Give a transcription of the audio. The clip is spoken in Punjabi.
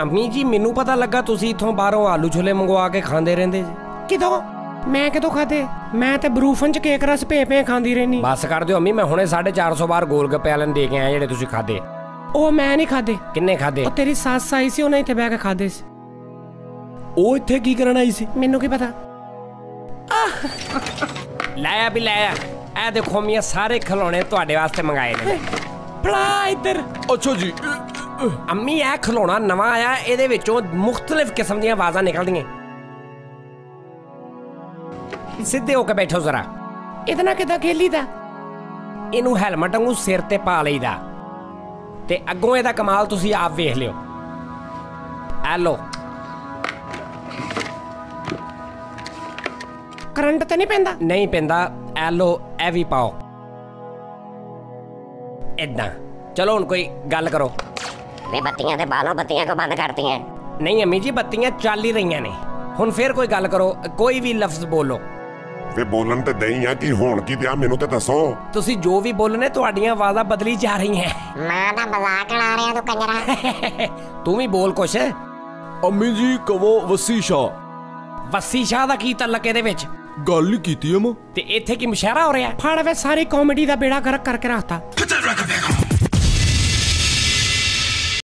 ਅੰਮੀ ਜੀ ਮੈਨੂੰ ਪਤਾ ਲੱਗਾ ਤੁਸੀਂ ਇੱਥੋਂ ਬਾਹਰੋਂ ਆਲੂ ਛੋਲੇ ਮੰਗਵਾ ਕੇ ਖਾਂਦੇ ਰਹਿੰਦੇ ਜੀ। ਕਿਦੋਂ ਮੈਂ ਕਿਦੋਂ ਖਾਦੇ ਮੈਂ ਤੇ ਬਰੂਫਨ ਚ ਕੇਕ ਰਸ ਭੇ ਭੇ ਖਾਂਦੀ ਰਹਿਨੀ। ਬਸ ਕਰ ਦਿਓ ਅੰਮੀ ਮੈਂ ਹੁਣੇ 450 ਬਾਰ ਗੋਲ ਗੱਪੇ ਵਾਲਿਆਂ ਨੂੰ ਦੇ ਕੇ ਆਇਆ ਜਿਹੜੇ ਤੁਸੀਂ ਖਾਦੇ ਉਹ ਮੈਂ ਨਹੀਂ ਖਾਦੇ ਕਿੰਨੇ ਖਾਦੇ ਉਹ ਤੇਰੀ ਸੱਸ ਆਈ ਸੀ ਉਹਨੇ ਇੱਥੇ ਬਹਿ ਕੇ ਖਾਦੇ ਸੀ। ਉਹ ਇੱਥੇ ਕੀ ਕਰਨ ਆਈ ਸੀ? ਮੈਨੂੰ ਕੀ ਪਤਾ? ਲਾਇਆ ਵੀ ਲਾਇਆ। ਇਹ ਦੇਖੋ ਮੀਆਂ ਸਾਰੇ ਖਿਲੌਣੇ ਤੁਹਾਡੇ ਵਾਸਤੇ ਮੰਗਾਏ ਨੇ। ਫੜਾ ਇੱਧਰ। ਅੱਛਾ ਜੀ ਅੰਮੀ ਇਹ ਖਿਲੌਣਾ ਨਵਾਂ ਆਇਆ ਇਹਦੇ ਵਿੱਚੋਂ ਮੁxtਲਫ ਕਿਸਮ ਦੀਆਂ ਆਵਾਜ਼ਾਂ ਨਿਕਲਦੀਆਂ। ਸਿੱਧੇ ਹੋ ਕੇ ਬੈਠੋ ਜ਼ਰਾ। ਇਹਦੇ ਨਾਲ ਕਿਦਾਂ ਖੇਲੀਦਾ ਇਹਨੂੰ ਹੈਲਮਟ ਵਾਂਗੂ ਸਿਰ ਤੇ ਪਾ ਲਈਦਾ। ਤੇ ਅੱਗੋਂ ਇਹਦਾ ਕਮਾਲ ਤੁਸੀਂ ਆਪ ਵੇਖ ਲਿਓ। ਆ ਲੋ ਕਰੰਟ ਤੇ ਨਹੀਂ ਪੈਂਦਾ? ਨਹੀਂ ਪੈਂਦਾ। ਐ ਲੋ ਇਹ ਵੀ ਪਾਓ। ਇਦਾਂ ਚਲੋ ਹੁਣ ਕੋਈ ਗੱਲ ਕਰੋ। ਵੇ ਬੱਤੀਆਂ ਤੇ ਬਾਲੋਂ ਬੱਤੀਆਂ ਕੋ ਬੰਦ ਕਰਤੀਆਂ। ਨਹੀਂ ਅੰਮੀ ਜੀ ਬੱਤੀਆਂ ਚੱਲ ਹੀ ਰਹੀਆਂ ਨੇ। ਹੁਣ ਫੇਰ ਕੋਈ ਗੱਲ ਕਰੋ ਕੋਈ ਵੀ ਲਫ਼ਜ਼ ਬੋਲੋ। ਵੇ ਬੋਲਣ ਤੇ ਦਈ ਆ ਕੀ ਹੋਣ ਕੀ ਦਿਆ ਮੈਨੂੰ ਤੇ ਦੱਸੋ। ਤੁਸੀਂ ਜੋ ਵੀ ਬੋਲਨੇ ਤੁਹਾਡੀਆਂ ਆਵਾਜ਼ਾਂ ਬਦਲੀ ਜਾ ਰਹੀਆਂ। ਮਾਂ ਦਾ ਮਜ਼ਾਕ ਉਡਾ ਰਿਹਾ ਤੂੰ ਕੰਜਰਾ। ਤੂੰ ਵੀ ਬੋਲ ਕੁਛ। ਅੰਮੀ ਜੀ ਕਵੋ ਵਸੀ ਸ਼ਾਹ। ਵੱਸੀ ਸ਼ਾਹ ਦਾ ਕੀ ਤਲਕ ਇਹਦੇ ਵਿੱਚ? ਗੱਲ ਹੀ ਕੀਤੀ ਅਮ। ਤੇ ਇੱਥੇ ਕੀ ਮੁਸ਼ਾਰਾ ਹੋ ਰਿਹਾ? ਫੜ ਵੇ ਸਾਰੀ ਕਾਮੇਡੀ ਦਾ ਬੇੜਾ ਗਰਕ ਕਰਕੇ ਰੱਖਤਾ।